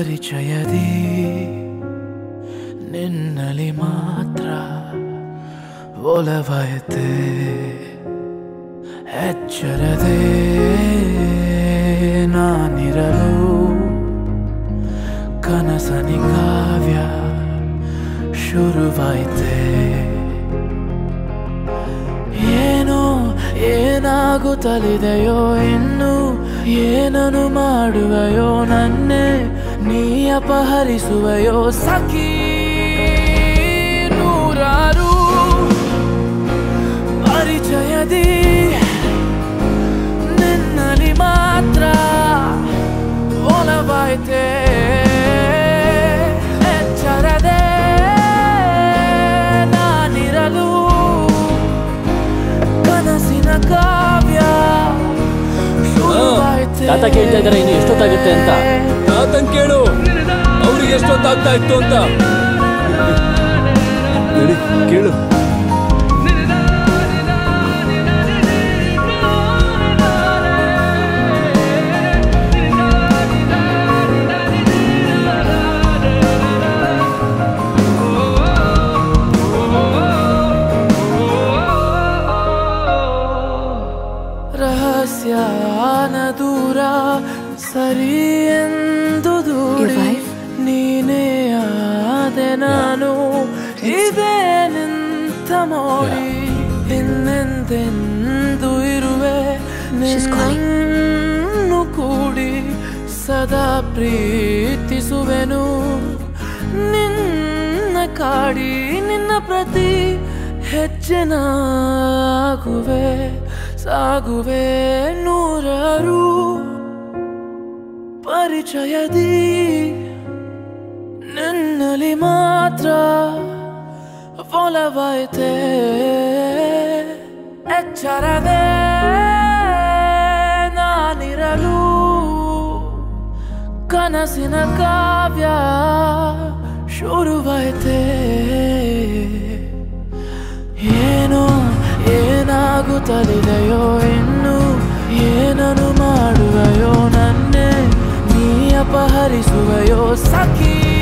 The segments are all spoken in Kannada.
ಪರಿಚಯದಿ. ನಿನ್ನಲಿ ಮಾತ್ರ ಒಲವಾಯಿತೆ ಎಚ್ಚರದೆ ನಾನಿರಲು. ಕನಸನಿ ಕಾವ್ಯ ಶುರುವಾಯಿತೆ. ಏನೋ ಏನಾಗುತ್ತಲಿದೆಯೋ ಇನ್ನು ಏನನು ಮಾಡುವೆಯೋ ನೀ ಅಪಹರಿಸುವೆಯೋ ಸಖಿ ತಾತ ಕೇಳ್ತಾ ಇದ್ದಾರೆ ಇನ್ನು ಎಷ್ಟೊತ್ತಾಗುತ್ತೆ ಅಂತ. ತಾತನ್ ಕೇಳು. ಅವ್ರಿಗೆ ಎಷ್ಟೊತ್ತಾಗ್ತಾ ಇತ್ತು ಅಂತ. ಕೇಳು. ಸರಿ ಎಂದು ದೂಡಿ wife? ನೀನೇ ಆದೆ ನಾನು. ಇದೇ ನಿಂತ ಮೋಡಿ ಇನ್ನೆಂದೆಂದು ಇರುವೆ. ನಿನ್ನನ್ನು ಕೂಡಿ ಸದಾ ಪ್ರೀತಿಸುವೆನು. ನಿನ್ನ ಕಾಡಿ ನಿನ್ನ ಪ್ರತಿ ಹೆಚ್ಚನಾಗುವೆ ಸಾಗುವೆ ನೂರಾರು. ಪರಿಚಯದಿ. ನಿನ್ನಲಿ ಮಾತ್ರ ಒಲವಾಯ್ತೆ. ಎಚ್ಚರದೆ ನಾನಿರಲು. ಕನಸಿನ ಕಾವ್ಯ ಶುರುವಾಯ್ತೆ. ಏನೋ ಏನಾಗುತ್ತಲಿದೆಯೋ り添えよ先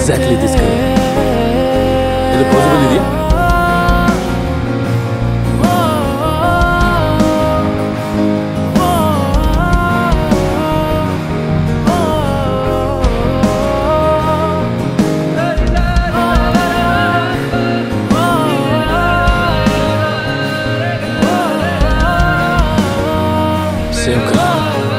exactly this color. Is it possible, Didi? 怎有